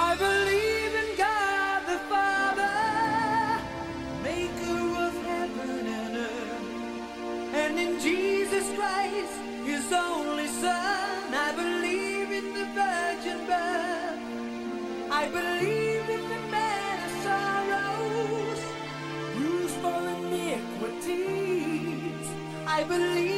I believe in God the Father, maker of heaven and earth, and in Jesus Christ, his only Son. I believe in the virgin birth. I believe in the man of sorrows, bruised for iniquities. I believe.